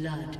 blood.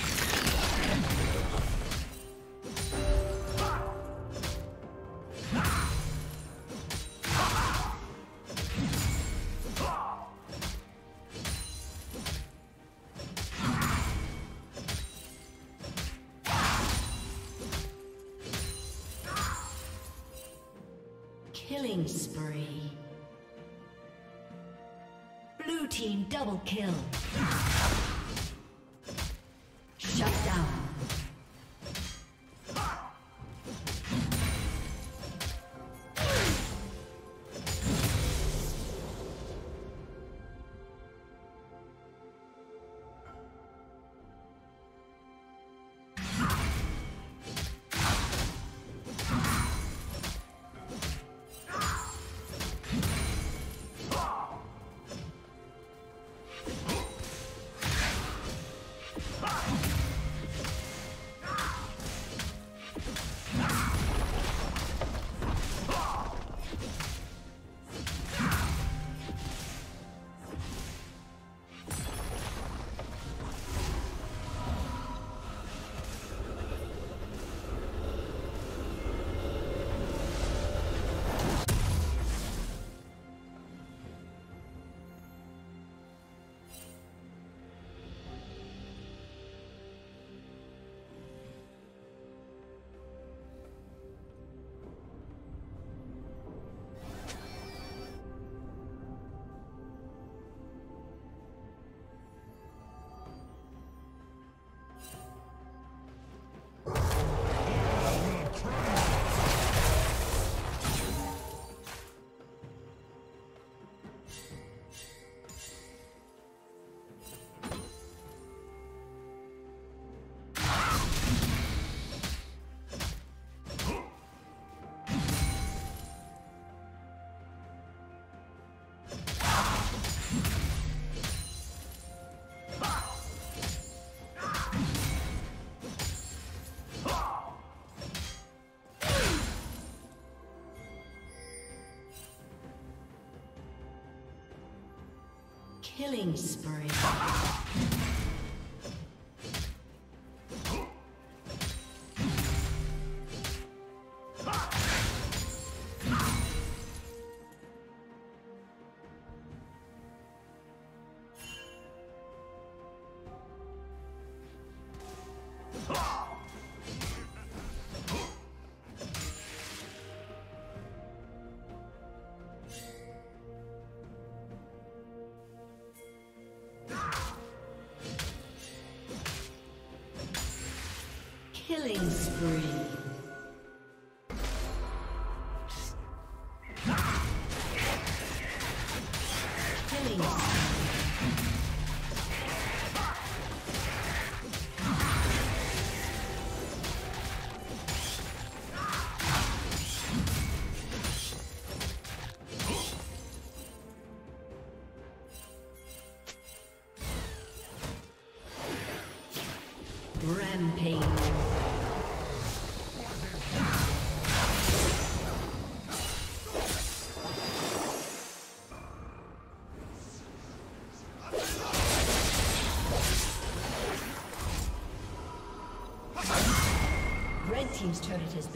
Killing spree.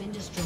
Been destroyed.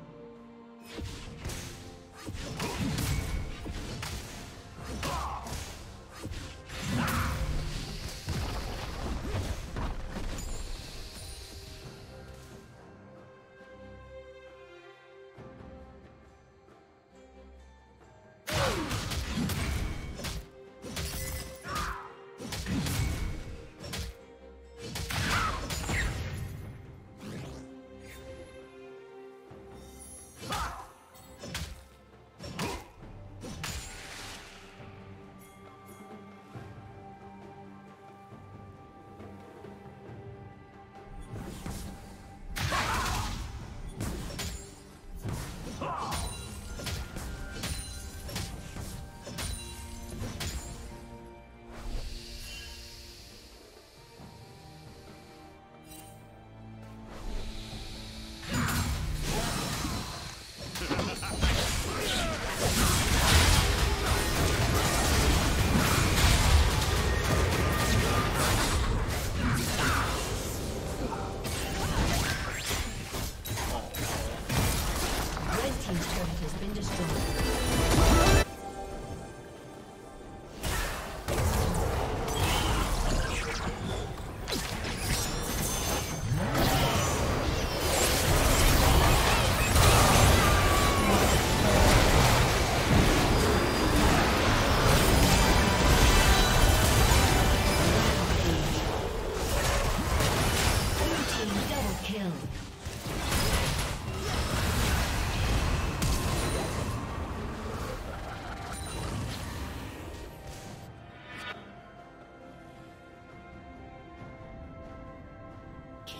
Ha!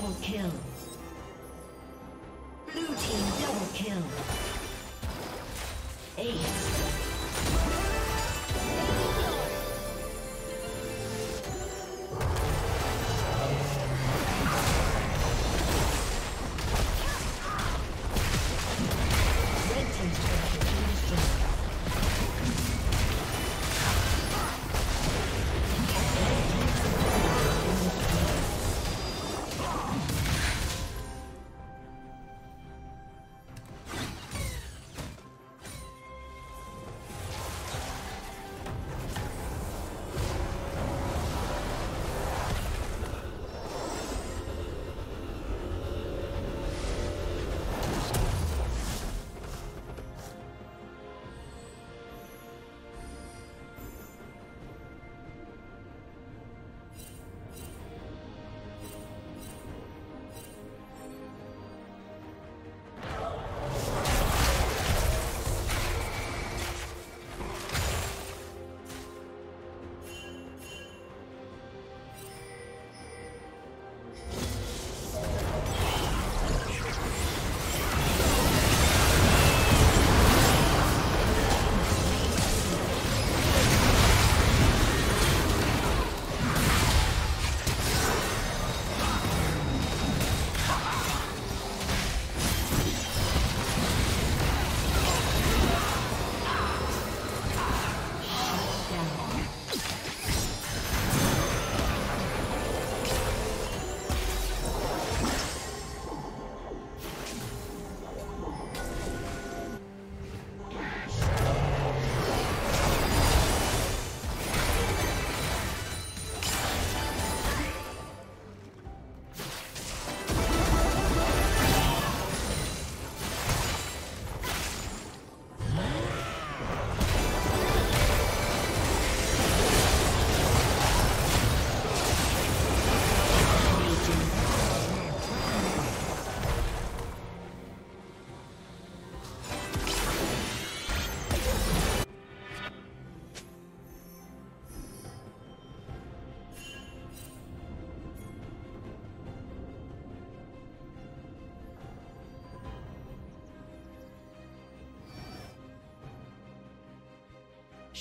double kill. Blue team double kill. Ace.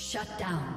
Shut down.